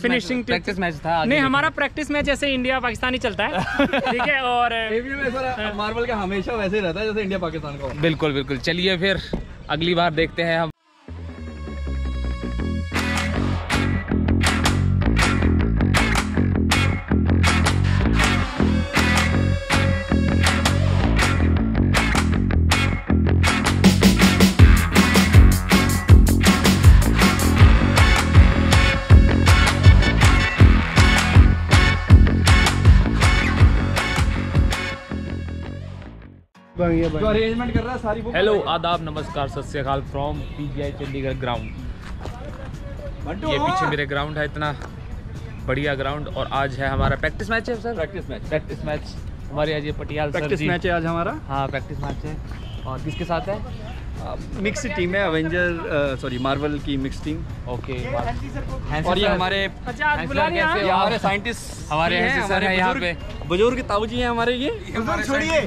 Finishing practice match था नहीं हमारा प्रैक्टिस मैच जैसे इंडिया पाकिस्तान ही चलता है। ठीक है और मार्बल का हमेशा वैसे रहता है जैसे इंडिया पाकिस्तान का बिल्कुल बिल्कुल। चलिए फिर अगली बार देखते हैं हम। जो अरेंजमेंट कर रहा है सारी हेलो आदाब नमस्कार सत श्रीकाल फ्रॉम पीजीआई चंडीगढ़ ग्राउंड ये पीछे मेरे ग्राउंड है इतना बढ़िया ग्राउंड और आज है हमारा प्रैक्टिस मैच है sir practice match practice match हमारे आज ये पटियाल सर प्रैक्टिस मैच है आज हमारा? हाँ प्रैक्टिस मैच है। और किसके साथ है? मिक्स टीम है अवेंजर सॉरी मार्वल की मिक्स टीम ओके और ये हमारे ये हो? हमारे साइंटिस्ट हमारे सर हैं यहाँ पे। बुज़ुर्ग ताऊ जी हैं हमारे ये। छोड़िए।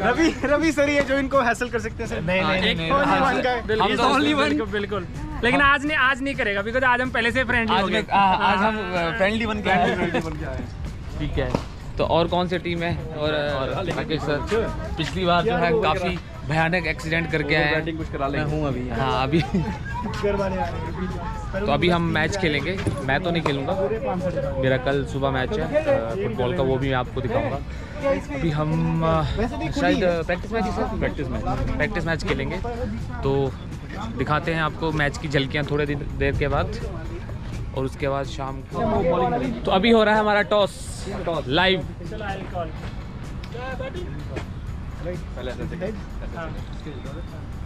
रवि रवि सर ही है जो इनको हैसल कर सकते हैं सर नहीं हाँ, नहीं हाँ, guy. बिल्कुल. बिल्कुल बिल्कुल। लेकिन आज नहीं आज नहीं करेगा बिकॉज़ आज हम पहले से फ्रेंडली आज हो गए। आज हम फ्रेंडली बन आए ठीक है। तो और कौन सी टीम है? और राकेश सर पिछली बार जो है काफ़ी भयानक एक्सीडेंट करके आए हैं। बैटिंग कुछ करा लेंगे। हूँ अभी। हाँ अभी। तो अभी हम मैच खेलेंगे। मैं तो नहीं खेलूँगा। मेरा कल सुबह मैच है फुटबॉल का वो भी मैं आपको दिखाऊँगा। अभी हम शायद practice match practice match practice match खेलेंगे। तो दिखाते हैं आपको मैच की झलकियाँ थोड़े दिन देर के बाद। और उसके बाद शाम को। तो अभी हो रहा है हमारा टॉस लाइव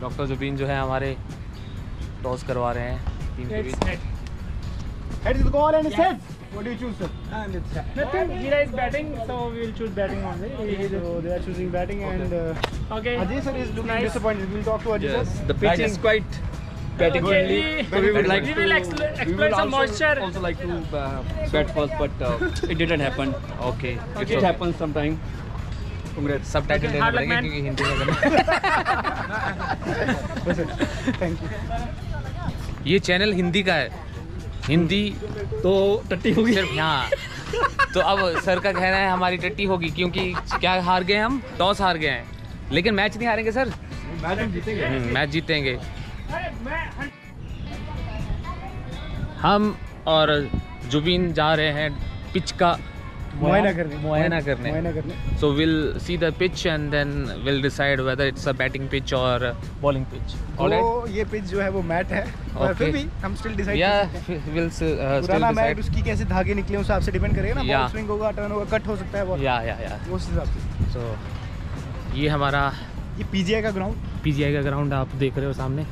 डॉक्टर जुबीन जो है हमारे टॉस करवा रहे हैं टीम के बीच। Head is call and safe what do you choose sir nothing Hira is batting so we will choose batting only so they are choosing batting and okay Ajay sir is looking disappointed we will talk to Ajay sir the pitch is quite batting only so we would like to explore some moisture also like to sweat first but it didn't happen okay it happens some time Congrats. सब title देने पड़ेंगे क्योंकि हिंदी में Thank you. ये channel Hindi का है। हिंदी तो टट्टी होगी। सिर्फ़ यहाँ तो अब सर का कहना है हमारी टट्टी होगी क्योंकि क्या हार गए हम? टॉस हार गए हैं। लेकिन मैच नहीं हारेंगे सर। मैच जीतेंगे। हम्म, मैच जीतेंगे। हम और जुबीन जा रहे हैं पिच का मुआयना करने। मुआयना करने। मुआयना करने। So will see the pitch and then will decide whether it's a batting pitch और बॉलिंग पिच तो ये पिच जो है वो मैट है। Okay. फिर भी हम स्टिल डिसाइड या विल पुराना मैट उसकी कैसे धागे निकले उस हिसाब से डिपेंड करेगा ना। बॉल स्विंग होगा टर्न होगा कट हो सकता है बॉल या या या उस हिसाब से। सो ये हमारा ये पीजीआई का ग्राउंड पीजीआई का ग्राउंड आप देख रहे हो सामने।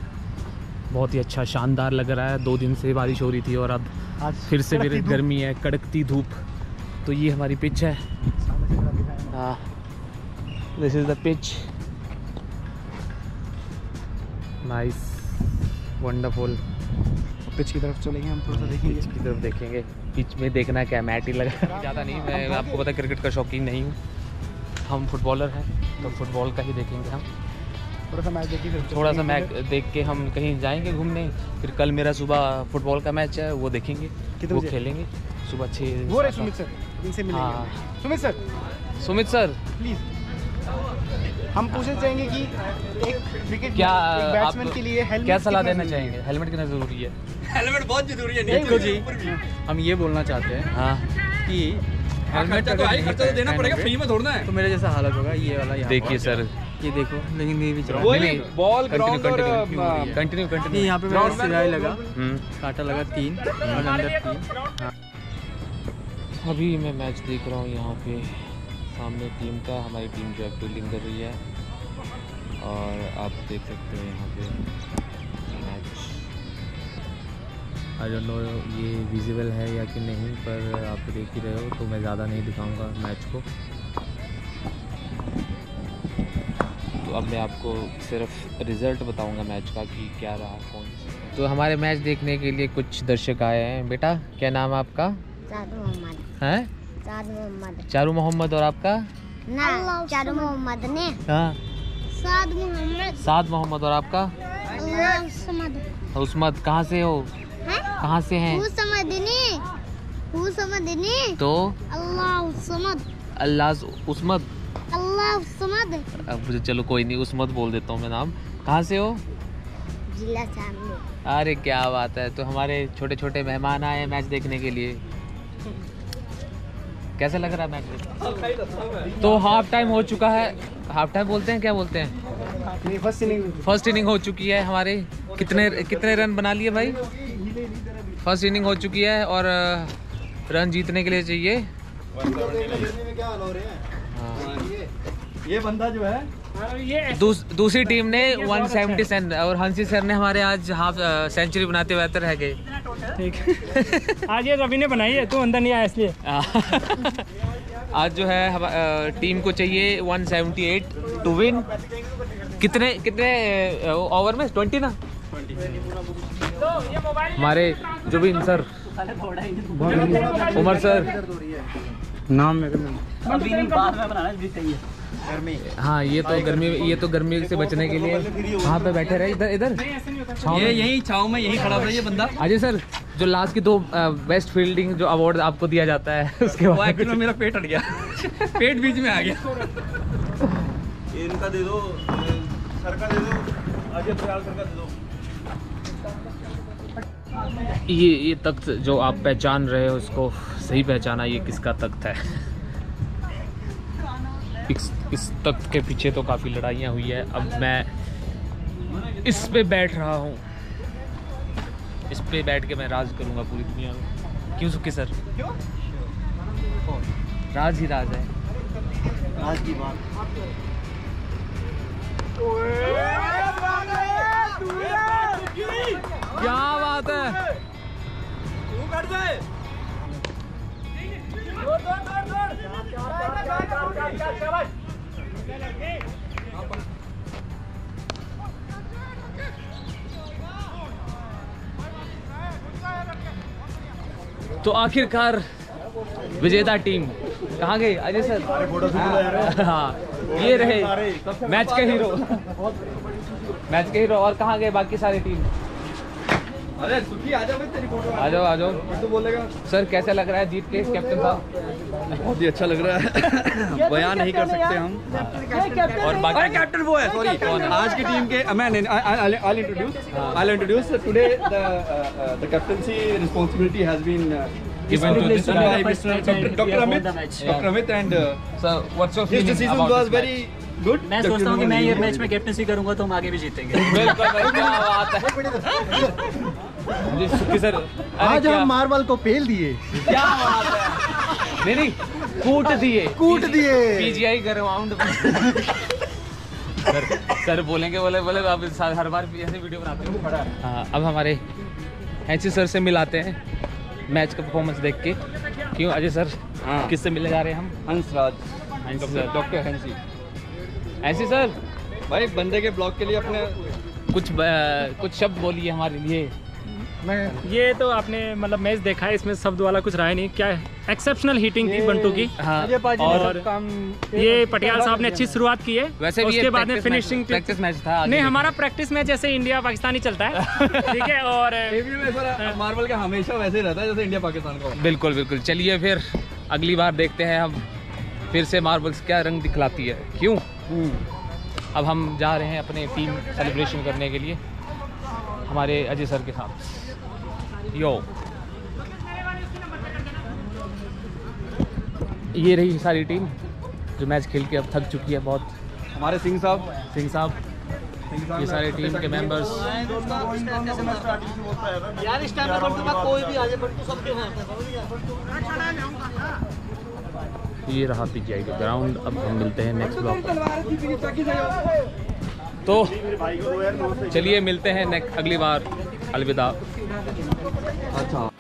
बहुत ही अच्छा शानदार लग रहा है। दो दिन से बारिश हो रही थी और अब आज फिर से फिर गर्मी है कड़कती धूप। तो ये हमारी पिच है। हाँ। This is the pitch nice wonderful pitch की तरफ़ चलेंगे हम थोड़ा सा देखेंगे। पिच की तरफ़ देखेंगे। पिच में देखना क्या मैट ही लगा। ज़्यादा नहीं मैं आपको पता क्रिकेट का शौकीन नहीं हूँ। हम फुटबॉलर हैं तो फुटबॉल का ही देखेंगे हम। थोड़ा सा मैच देखिए फिर थोड़ा सा मैच देख के हम कहीं जाएँगे घूमने फिर कल मेरा सुबह फुटबॉल का मैच है वो देखेंगे वो खेलेंगे सुबह छः वो रहे सुमित सर इनसे मिलेंगे। हाँ। Sumit sir. Sumit sir. Please. हम पूछना चाहेंगे कि एक क्रिकेट क्या बैट्समैन के लिए हेलमेट क्या सलाह देना चाहेंगे? हेलमेट कितना ज़रूरी है? हेलमेट बहुत ज़रूरी है देखो जी हम ये बोलना चाहते हैं हाँ। कि हेलमेट तो आई खर्चा तो देना पड़ेगा फ्री में थोड़ना है। तो मेरे जैसा हालत होगा ये वाला देखिए सर ये देखो लेकिन ये भी चला। वही नहीं, बॉल ग्राउंड और कंटिन्यू कंटिन्यू नहीं यहाँ पे मेरा सिराई लगा। हम्म। कांटा लगा तीन और अंदर तीन। अभी मैं मैच देख रहा हूँ यहाँ पे। सामने टीम का हमारी टीम जो है फील्डिंग कर रही है। और आप देख सकते हो यहाँ पे मैच आई डोंट नो ये विजिबल है या कि नहीं पर आप देख ही रहे हो तो मैं ज़्यादा नहीं दिखाऊँगा मैच को। तो अब मैं आपको सिर्फ़ रिज़ल्ट बताऊँगा मैच का कि क्या रहा कौन तो हमारे मैच देखने के लिए कुछ दर्शक आए हैं। बेटा क्या नाम है आपका? हैं? चारू मोहम्मद। और आपका? ना चारू मोहम्मद ने। हाँ। साद मोहम्मद। साद मोहम्मद और आपका? अल्लाह समद उस्मत कहाँ से हो? हैं? कहाँ से हैं? तू तो? अल्लाह समद अल्लाह उस्मत अल्लाह अब मुझे चलो कोई नहीं उस्मत बोल देता हूँ मैं नाम। कहाँ से हो? जिला अरे क्या बात है तो हमारे छोटे छोटे मेहमान आए हैं मैच देखने के लिए। कैसा लग रहा है मैच तो हाफ़ टाइम हो चुका है। हाफ़ टाइम बोलते हैं क्या बोलते हैं? फ़र्स्ट इनिंग फ़र्स्ट इनिंग हो चुकी है हमारे। कितने कितने रन बना लिए भाई? फ़र्स्ट इनिंग हो चुकी है और रन जीतने के लिए चाहिए। ये बंदा जो है ये दूस, दूसरी टीम ने 170 सेंट और हँसी सर ने हमारे आज हाफ़ सेंचुरी बनाते हुए रह गए ठीक आज ये रवि ने बनाई है तू अंदर नहीं आया इसलिए। आज जो है हम, टीम को चाहिए 178 टू विन कितने कितने ओवर में? 20 ना? हमारे जो भी सर। उमर सर। नाम मेरे में। हाँ ये तो गर्मी ये तो गर्मी से बचने के लिए वहाँ पे बैठे रहे। इधर इधर। ये यही छाव में यही खड़ा था ये बंदा। अजय सर जो लास्ट की दो बेस्ट फील्डिंग जो अवार्ड आपको दिया जाता है उसके वो बाद। में मेरा पेट अट गया। पेट बीच में आ गया। इनका दे दो सर का दे दो अजय सर का दे दो। ये ये तख्त जो आप पहचान रहे हो उसको सही पहचाना ये किसका तख्त है? इस इस तख्त के पीछे तो काफ़ी लड़ाइयाँ हुई है। अब मैं इस पे बैठ रहा हूँ। इस पे बैठ के मैं राज करूँगा पूरी दुनिया में। क्यों सुखी सर? राज ही राज है। राज की बात। तो आखिरकार विजेता टीम कहाँ गई? अजय सर? हाँ ये रहे मैच के हीरो। मैच के हीरो और कहाँ गए बाकी सारी टीम? अरे सुखी आ जा भाई तेरी फ़ोटो आ जाओ आ जाओ। तो बोलेगा। सर कैसा लग रहा है? जीत के कैप्टन साहब? बहुत ही अच्छा लग रहा है। बयान नहीं कर सकते हम। और बाकी कैप्टन वो है सॉरी आज की टीम के मैं I introduce I introduce today the the captaincy responsibility has been Given to this guy. Dr. Amit, Dr. Amit, and uh, sir what's your his feeling decision was very good. मैं सोचता हूँ कि मैं ये match में captaincy करूँगा तो हम आगे भी जीतेंगे। बिल्कुल भाई, क्या बात है। जी सुखी सर आज हम मार्बल को पेल दिए। क्या बात है। नहीं नहीं कूट दिए। कूट दिए। पीजीआई ग्राउंड सर सर बोलेंगे बोले बोले आप हर बार ऐसे वीडियो बनाते हो हाँ। अब हमारे ऐसे सर से मिलाते हैं मैच का परफॉर्मेंस देख के। क्यों अजय सर हाँ। किससे मिलने जा रहे हैं हम? हंसराज। हँसी डॉक्टर हँसी। ऐसे सर भाई बंदे के ब्लॉग के लिए अपने कुछ कुछ शब्द बोलिए हमारे लिए। मैं ये तो आपने मतलब मैच देखा है इसमें शब्द वाला कुछ रहा ही नहीं। क्या एक्सेप्शनल हीटिंग थी बंटू की। हाँ और ये पटियाल साहब ने अच्छी शुरुआत की है वैसे भी उसके बाद में फिनिशिंग प्रैक्टिस मैच था नहीं हमारा प्रैक्टिस में जैसे इंडिया पाकिस्तान ही चलता है। ठीक है और मार्बल का हमेशा वैसे ही रहता है जैसे इंडिया पाकिस्तान का। बिल्कुल बिल्कुल। चलिए फिर अगली बार देखते हैं हम फिर से मार्बल्स क्या रंग दिखलाती है। क्यों? अब हम जा रहे हैं अपने टीम सेलिब्रेशन करने के लिए हमारे अजय सर के साथ। यो ये रही सारी टीम जो मैच खेल के अब थक चुकी है बहुत। हमारे सिंह साहब। सिंह साहब। ये सारे टीम के मेंबर्स यार इस टाइम कोई भी आ जाए बंटू सबके ये रहा पीजीआई का ग्राउंड अब हम मिलते हैं नेक्स्ट ब्लॉग तो चलिए मिलते हैं नेक्स्ट अगली बार। अलविदा। अच्छा।